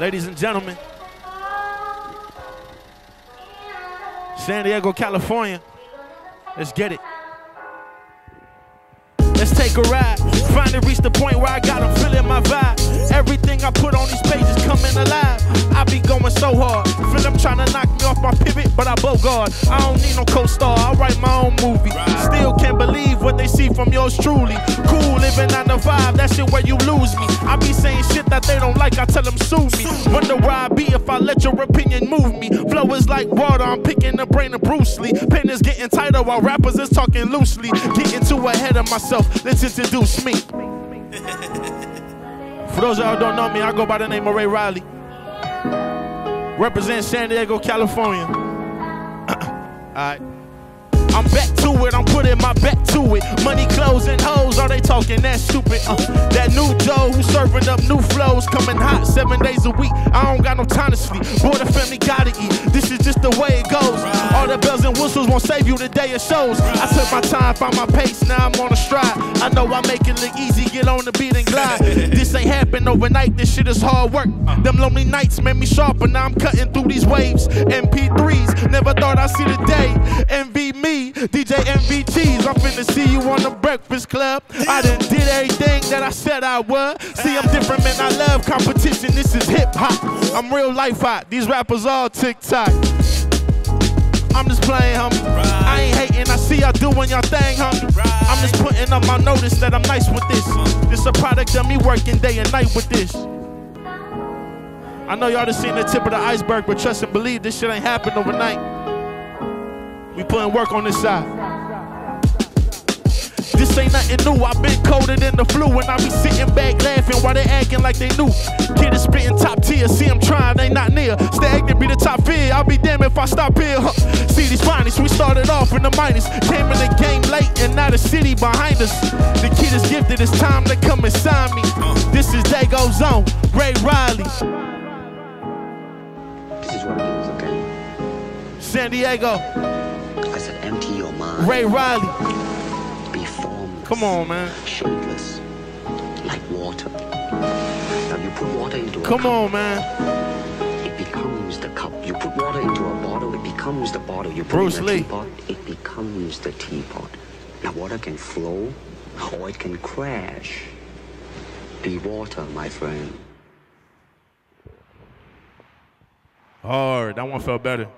Ladies and gentlemen, San Diego, California. Let's get it. Let's take a ride. Finally reach the point where I got them feeling my vibe. Everything I put on these pages coming I. I don't need no co-star. I write my own movie. Still can't believe what they see from yours truly. Cool living on the vibe. That shit where you lose me. I be saying shit that they don't like. I tell them sue me. Wonder where I be if I let your opinion move me. Flow is like water. I'm picking the brain of Bruce Lee. Pen is getting tighter while rappers is talking loosely. Getting too ahead of myself. Let's introduce me. For those of y'all don't know me, I go by the name of Ray Riley. Represent San Diego, California. Alright. I'm back to it, I'm putting my back to it. Money, clothes, and hoes, talking that stupid? Uh, that new Joe who's serving up new flows, coming hot seven days a week. I don't got no time to sleep. Boy, the family gotta eat. This is just the way it goes. All the bells and whistles won't save you the day it shows. I took my time, found my pace, now I'm on a stride. I know I make it look easy, get on the beat and glide. this ain't happen overnight, this shit is hard work. Them lonely nights made me sharper, now I'm cutting through these waves. MP3s, never thought I'd see the day. Envy me, DJ MVTs. I'm finna see you on the Breakfast Club. I done did everything that I said I would. See, I'm different, man. I love competition. This is hip hop. I'm real life hot. These rappers all TikTok. I'm just playing, homie. I ain't hating. I see y'all doing y'all thing, homie. I'm just putting up my notice that I'm nice with this. This a product of me working day and night with this. I know y'all just seen the tip of the iceberg, but trust and believe this shit ain't happened overnight. We putting work on this side. This ain't nothing new. I've been colder than the flu, and I be sitting back laughing while they acting like they knew. Kid is spitting top tier. See, I'm trying, they not near. Stagnant be the top fear. I'll be damned if I stop here. Huh. See these finest, we started off in the minus. Came in the game late, and now the city behind us. The kid is gifted. It's time to come and sign me. This is Dago Zone, Ray Riley, This is what it is, okay? San Diego, Ray Riley. Formless. Come on, man. Shapeless. Like water. Now you put water into a Come on, man. it becomes the cup. You put water into a bottle, it becomes the bottle. You put Bruce in a Lee. teapot, it becomes the teapot. Now water can flow or it can crash. Be water, my friend. Hard. That one felt better.